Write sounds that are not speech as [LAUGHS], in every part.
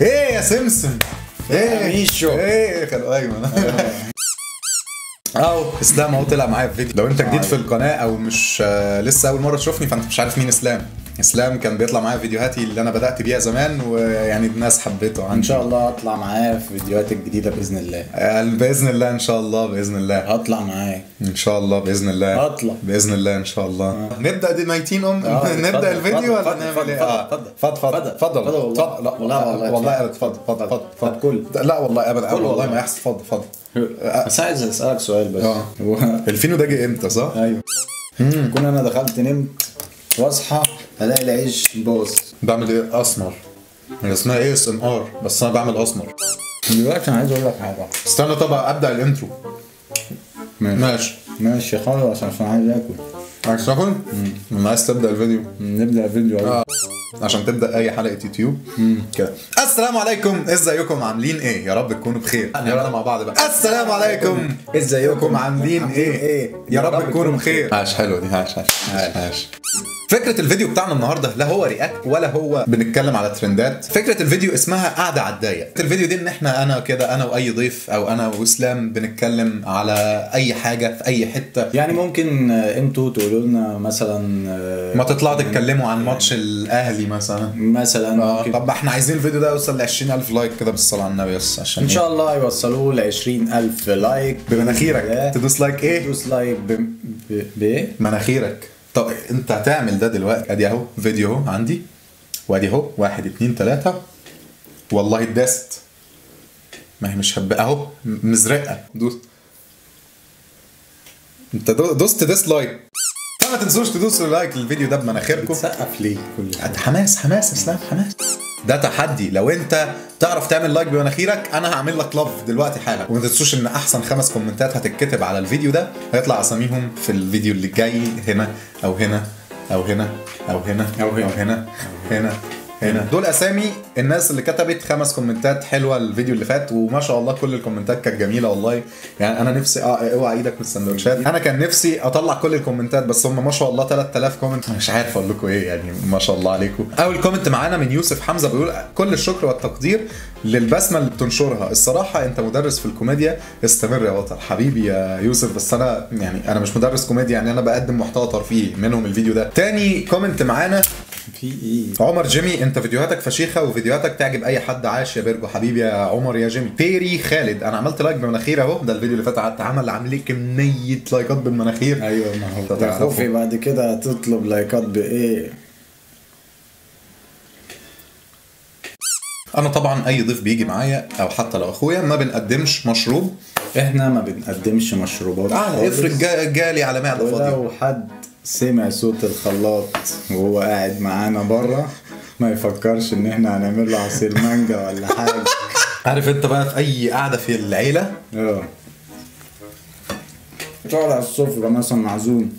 إيه يا سمسم؟ إيه؟ ميشو. إيه خلو [LAUGHS] ايمن اهو إسلام اهو طلع معايا في فيديو. لو انت جديد في القناة أو مش آه، لسه أول مرة تشوفني فأنت مش عارف مين إسلام. اسلام كان بيطلع معايا في فيديوهاتي اللي أنا بدأت بيها زمان ويعني الناس حبيته إن عندي شاء الله هطلع معاه في فيديوهات الجديدة بإذن الله. آه، بإذن الله إن شاء الله بإذن الله. هطلع معاه إن شاء الله بإذن الله. هطلع. بإذن الله إن شاء الله. نبدأ دي 19 أم؟ آه، [LAUGHS] نبدأ الفيديو ولا نعمل إيه؟ آه، اتفضل، اتفضل اتفضل، اتفضل. والله. والله، والله اتفضل. اتفضل اتفضل. كل. لا والله ابدا والله. ما يحصل. اتفضل اتفضل. [LAUGHS] بس عايز أسألك سؤال بس. آه. الفينو ده جه إمتى صح؟ أيوه. كون أنا دخلت نمت. واصحى الاقي العيش باظ بعمل إيه؟ أسمر. هي اسمها إيه؟ ASMR بس أنا بعمل أسمر. دلوقتي أنا عايز أقول لك حاجة. استنى طبعا أبدأ ال intro. ماشي. ماشي. ماشي خلاص عشان عايز آكل. عايز تاكل؟ أنا عايز تبدأ الفيديو. نبدأ الفيديو. آه. عشان تبدأ أي حلقة يوتيوب. كده. السلام عليكم. إزيكم؟ عاملين إيه؟ يا رب تكونوا بخير. نعملها مع بعض بقى. السلام عليكم. إزيكم؟ عاملين إيه؟ يا رب تكونوا بخير. عاش حلوة دي. عاش عاش, عاش. فكرة الفيديو بتاعنا النهارده لا هو react ولا هو بنتكلم على ترندات، فكرة الفيديو اسمها قاعدة على الضيق، الفيديو دي إن إحنا أنا كده أنا وأي ضيف أو أنا وإسلام بنتكلم على أي حاجة في أي حتة. يعني ممكن إنتوا تقولوا لنا مثلا آه، ما تطلعوا تتكلموا عن ماتش الأهلي مثلا. مثلا آه، ممكن. طب إحنا عايزين الفيديو ده يوصل ل 20000 like كده بالصلاة على النبي بس عشان إن إيه؟ شاء الله يوصلوه ل 20000 like. بمناخيرك. تدوس like إيه؟ تدوس like ب... ب... بإيه؟ مناخيرك. طب انت هتعمل ده دلوقتي. ادي اهو فيديو اهو عندي. وادي اهو واحد اتنين تلاتة. والله اتداست ما هي مش هب اهو مزرقة. دوس. انت دو- دوست dislike. فما تنسوش تدوسوا like للفيديو ده بمناخيركم. بتسقف ليه كل حماس حماس اسلام حماس. ده تحدي. لو انت تعرف تعمل like بمناخيرك أنا هعمل لك love دلوقتي حالا. وما تنسوش ان احسن خمس كومنتات هتتكتب على الفيديو ده هيطلع اساميهم في الفيديو اللي جاي هنا أو هنا أو هنا أو هنا أو هنا. أو هنا هنا. هنا. دول أسامي الناس اللي كتبت خمس كومنتات حلوة الفيديو اللي فات وما شاء الله كل الكومنتات كانت جميلة والله. يعني أنا نفسي أوعى إيدك من السندوتشات. أنا كان نفسي أطلع كل الكومنتات بس هم ما شاء الله 3000 comment. مش عارف أقول لكم إيه يعني ما شاء الله عليكم. أول comment معانا من يوسف حمزة بيقول كل الشكر والتقدير. للبسمة اللي بتنشرها. الصراحة أنت مدرس في الكوميديا استمر يا بطل. حبيبي يا يوسف بس أنا يعني أنا مش مدرس كوميديا يعني أنا بقدم محتوى ترفيهي منهم الفيديو ده. تاني comment معانا. في إيه؟ عمر جيمي أنت فيديوهاتك فشيخة وفيديوهاتك تعجب أي حد. عاش يا بيرجو حبيبي يا عمر يا جيمي. بيري خالد أنا عملت like بمناخير أهو. ده الفيديو اللي فات قعدت عمل عامل لي كمية لايكات بالمناخير. أيوه ما هو. خوفي بعد كده هتطلب لايكات بإيه؟ أنا طبعا أي ضيف بيجي معايا أو حتى لو أخويا ما بنقدمش مشروب. إحنا ما بنقدمش مشروبات خالص. افرض جا- جالي على معدة فاضية. ولو حد سمع صوت الخلاط وهو قاعد معانا بره ما يفكرش إن إحنا هنعمل له عصير مانجا ولا حاجة. [LAUGHS] عارف أنت بقى في أي قعدة في العيلة؟ آه. تقعد على السفرة مثلا معزوم.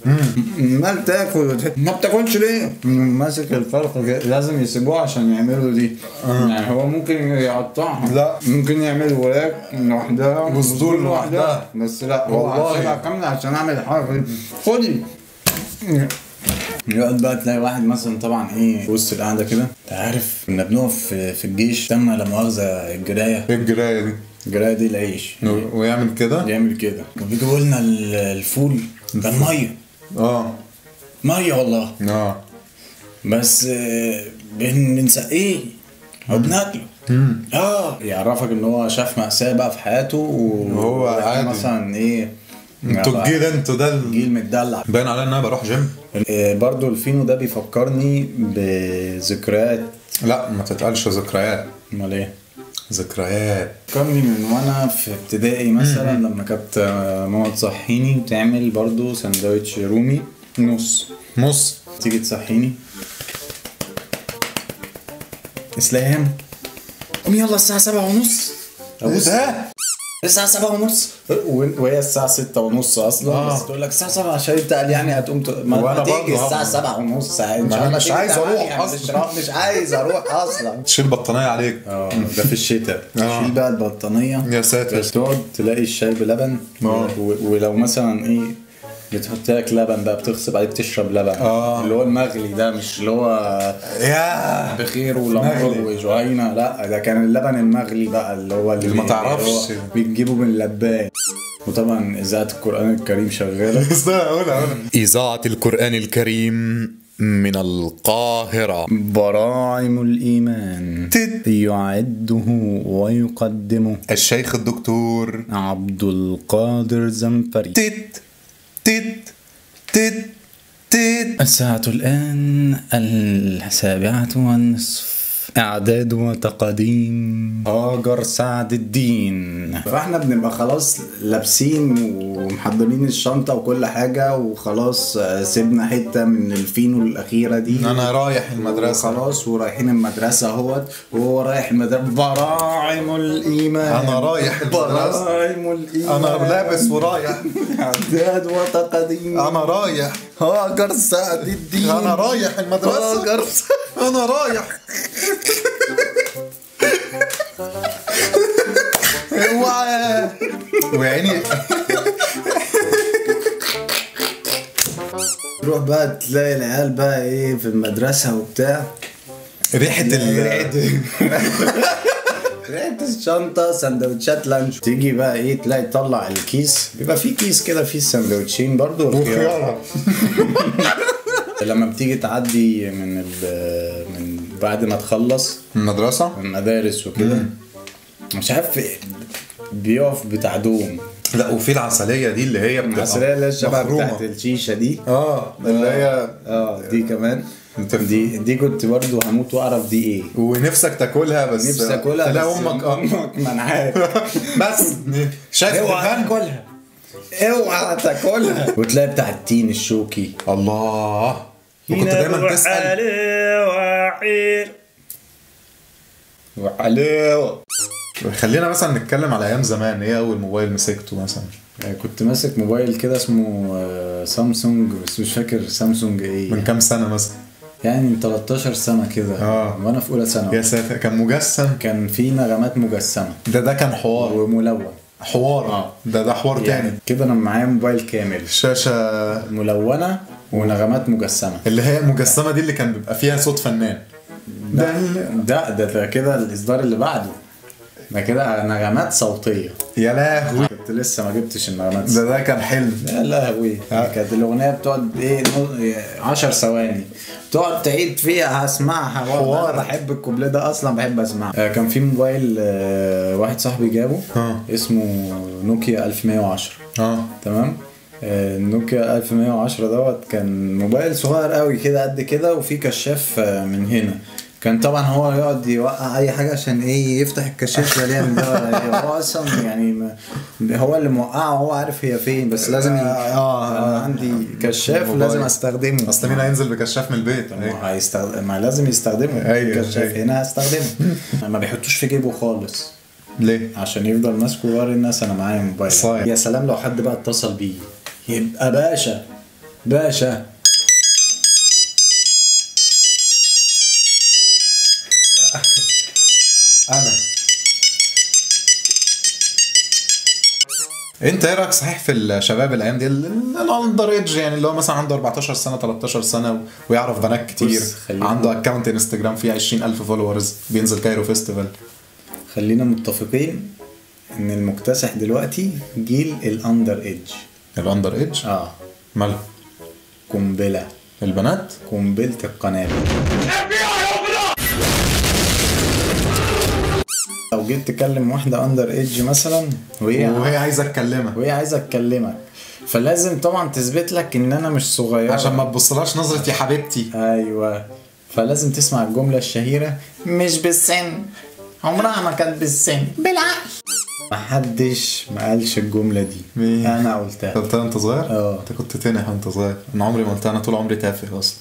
مال تاكل ما بتاكلش ليه؟ ماسك الفرخة كده، لازم يسيبوها عشان يعملوا دي. يعني هو ممكن يقطعها. لا. ممكن يعمل وراك لوحدها. وصدور لوحدها. بس لا هو والله. كاملة عشان أعمل الحركة دي. خدي. يقعد بقى تلاقي واحد مثلا طبعا إيه في وسط القعدة كده. أنت عارف كنا بنقف في, في الجيش تم لا مؤاخذة الجرايه إيه الجرايه دي. دي العيش. ويعمل كده؟ يعمل كده. وبيجيبوا لنا ال- الفول. كان مية. آه. مية والله. آه. بس آه، بن- بنسقيه أو بناكله آه يعرفك إن هو شاف مأساة بقى في حياته وهو عادي. مثلا إيه أنتوا الجيل أنتوا ده ال- جيل متدلع. باين عليا إن أنا بروح جيم. آه، برضو الفينو ده بيفكرني بذكريات. لا ما تتقالش ذكريات. أمال إيه؟ ذكريات. فكرني من وأنا في ابتدائي مثلا لما كانت ماما تصحيني وتعمل برضو سندوتش رومي. نص. نص. تيجي تصحيني. إسلام. قوم يلا الساعة سبعة ونص. إيه ده؟ الساعة سبعة ونص و- وهي الساعة ستة ونص أصلا آه. بس تقول لك الساعة سبعة عشان أنت قال يعني هتقوم ت... ما ما تيجي الساعة هفضل. سبعة ونص إن شاء أنا مش عايز أروح تمانية، أصلاً. مش عايز أروح أصلا تشيل بطانية عليك آه ده في الشتاء آه. تشيل بقى البطانية يا ساتر تقعد تلاقي الشاي بلبن آه. ولو مثلا إيه بتحط لك لبن بقى بتغصب عليك تشرب لبن. آه. اللي هو المغلي ده مش اللي هو يا بخير ولمر مغلي. وجهينة لا ده كان اللبن المغلي بقى اللي هو اللي, اللي ما تعرفش. بتجيبه من اللبان وطبعا إذاعة القرآن الكريم شغالة. [LAUGHS] إذاعة القرآن الكريم من القاهرة. براعم الإيمان. تت. يعده ويقدمه. الشيخ الدكتور. عبد القادر زنفري. تت تت تت الساعة الآن السابعة والنصف. إعداد وتقديم. هاجر سعد الدين. فإحنا بنبقى خلاص لابسين ومحضرين الشنطة وكل حاجة وخلاص آه، سيبنا حتة من الفينو الأخيرة دي. أنا رايح المدرسة. خلاص ورايحين المدرسة أهوت وهو رايح المدرسة براعم الإيمان. أنا رايح المدرسة. براعم الإيمان. أنا لابس ورايح. إعداد وتقديم. أنا رايح. هاجر سعد الدين. أنا رايح المدرسة. هاجر أنا رايح. اوعى ويعني تروح بقى تلاقي العيال بقى إيه في المدرسة وبتاع. ريحة ال ريحة الشنطة سندوتشات لانش. تيجي بقى إيه تلاقي تطلع الكيس. بيبقى في كيس كده فيه السندوتشين برضو. والخيار. [LAUGHS] لما بتيجي تعدي من ال من بعد ما تخلص المدرسة؟ المدارس وكده. مش عارف بيقف بتاع دوم. لا وفي العسلية دي اللي هي بتبقى العسلية اللي مخرومة. بتاعت الشيشة دي. آه اللي هي آه دي كمان. دي دي كنت برضو هموت وأعرف دي إيه. ونفسك تاكلها بس نفسي أكلها بس أمك. أمك منعاك [LAUGHS] بس. شايف اوعى؟ تاكلها. اوعى تاكلها. وتلاقي بتاع التين الشوكي. الله. وكنت دايما تسأل وعليه خلينا مثلا نتكلم على أيام زمان. إيه أول موبايل مسكته مثلا؟ كنت ماسك موبايل كده اسمه آه، سامسونج بس مش فاكر سامسونج من إيه كام سنة مثلا؟ يعني من 13 سنة كده آه. وأنا في أولى ثانوي. يا ساتر كان مجسم؟ كان في نغمات مجسمة. ده ده كان حوار. وملون. حوار. آه. ده ده حوار يعني تاني. كده أنا معايا موبايل كامل. شاشة. ملونة. ونغمات مجسمة. اللي هي مجسمة دي اللي كان بيبقى فيها صوت فنان. ده ده ده, ده كده الإصدار اللي بعده. ده كده نغمات صوتية. يا لهوي. كنت لسه ما جبتش النغمات. ده ده كان حلم. يا لهوي. كانت الأغنية بتقعد إيه 10 ثواني. تقعد تعيد فيها هسمعها. حوار. بحب الكوبليه ده أصلا بحب أسمعه. آه، كان في موبايل آه، واحد صاحبي جابه. اسمه نوكيا 1110 آه تمام؟ النوكيا 1110 دوت كان موبايل صغير قوي كده قد كده وفيه كشاف آه، من هنا كان طبعا هو يقعد يوقع أي حاجة عشان إيه يفتح الكشاف ولا يعمل ده ولا إيه. هو أصلا يعني هو اللي موقعه هو عارف هي فين بس لازم ي... آه، آه. عندي كشاف. لازم أستخدمه اصل مين هينزل بكشاف من البيت ما هيستخدم ما لازم يستخدمه أيوة، الكشاف أيوة. هنا هستخدمه [LAUGHS] ما بيحطوش في جيبه خالص ليه؟ عشان يفضل ماسكه ورا الناس أنا معايا موبايل صايع. يا سلام لو حد بقى اتصل بيه يبقى باشا باشا. أنا. أنت إيه رأيك صحيح في الشباب الأيام دي؟ ال- ال under age يعني اللي هو مثلا عنده 14 سنة 13 سنة ويعرف بنات كتير. عنده account Instagram فيه 20000 followers بينزل Cairo Festival خلينا متفقين إن المكتسح دلوقتي جيل ال under age ال under age آه. ماله قنبلة. البنات؟ قنبلة القنابل. لو جيت تكلم واحدة اندر ايدج مثلا وهي وهي عايزة تكلمك. وهي عايزة تكلمك. فلازم طبعا تثبت لك إن أنا مش صغيرة. عشان ما تبصلهاش نظرة يا حبيبتي. أيوه. فلازم تسمع الجملة الشهيرة مش بالسن. عمرها ما كانت بالسن. بالعقل. محدش ما قالش الجملة دي. مين؟ أنا قلتها. قلتها انت صغير؟ آه. أنت كنت تنح وأنت صغير. أنا عمري ما قلتها. أنا طول عمري تافه أصلا.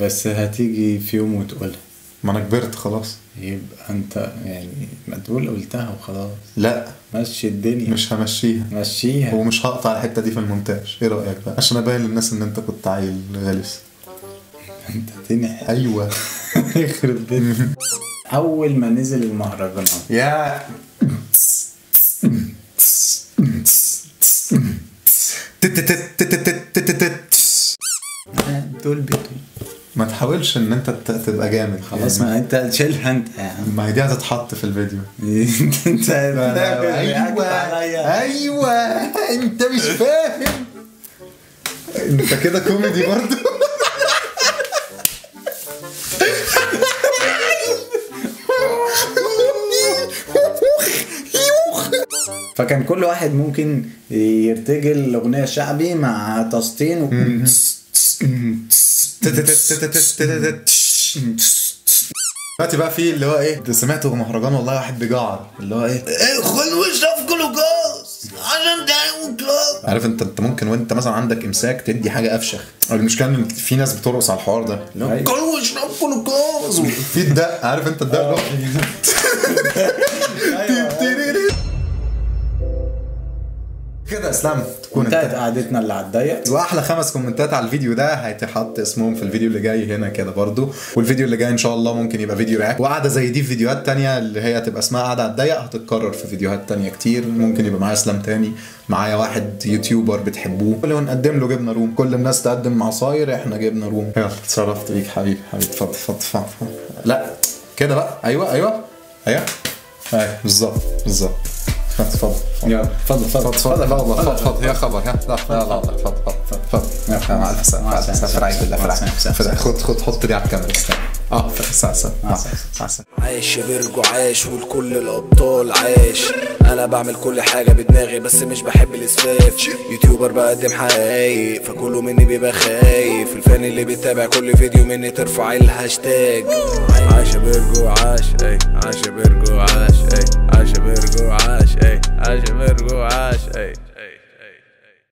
بس هتيجي في يوم وتقولها. ما أنا كبرت خلاص. يبقى أنت يعني ما تقول قلتها وخلاص. لا. مشي الدنيا. مش همشيها. مشيها. ومش هقطع الحتة دي في المونتاج. إيه رأيك بقى؟ عشان أبين للناس إن أنت كنت عيل غلس. أنت تنح. أيوه. [LAUGHS] يخرب بيتك [LAUGHS] أول ما نزل المهرجانات. يا دول بيتو ما تحاولش إن أنت تبقى جامد خلاص يعني. ما أنت شيلها أنت يا عم. ما هي دي هتتحط في الفيديو. [LAUGHS] انت أيوه. أيوه. أنت مش فاهم. أنت كده كوميدي برضه فكان كل واحد ممكن يرتجل الاغنيه الشعبي مع تسطين و... دلوقتي بقى في اللي هو إيه سمعته مهرجان والله واحد بيجعر اللي هو إيه خد وشرب جلوكوز عشان تعمل كلاب عارف انت انت ممكن وانت مثلا عندك امساك تدي حاجة افشخ المشكلة ان في ناس بترقص على الحوار ده. كل واشرب جلوكوز في الدق عارف انت الدق اسلام تكون انتهت انت قعدتنا اللي على الضيق وأحلى خمس كومنتات على الفيديو ده هيتحط اسمهم في الفيديو اللي جاي هنا كده برضو. والفيديو اللي جاي إن شاء الله ممكن يبقى فيديو react وقعدة زي دي في فيديوهات تانية اللي هي تبقى اسمها قعدة على الضيق هتتكرر في فيديوهات تانية كتير. ممكن يبقى معايا اسلام تاني. معايا واحد YouTuber بتحبوه. هو نقدم له جبنه روم. كل الناس تقدم عصاير إحنا جبنه روم. يلا اتشرفت بيك حبيبي حبيبي. اتفضل اتفضل اتفضل. لا كده بقى. أيوه أيوه أيوه. أيوه بالظبط بالظبط. اتفضل اتفضل لا والله اتفضل اتفضل يا خبر يا لا لا لا اتفضل اتفضل اتفضل مع الاسف مع الاسف في رعايه الله في رعايه خد خد حط دي على الكاميرا آه في السلسله مع السلامه عايش عايش والكل الابطال عايش أنا بعمل كل حاجة بدماغي بس مش بحب الاسفاف يوتيوبر بقدم حقايق فكله مني بيبقى خايف الفان اللي بيتابع كل فيديو مني ترفع الهاشتاج عايش بيرجو عاش اي عايش بيرجو عاش اي عايش بيرجو عاش اي عايش بيرجو عاش اي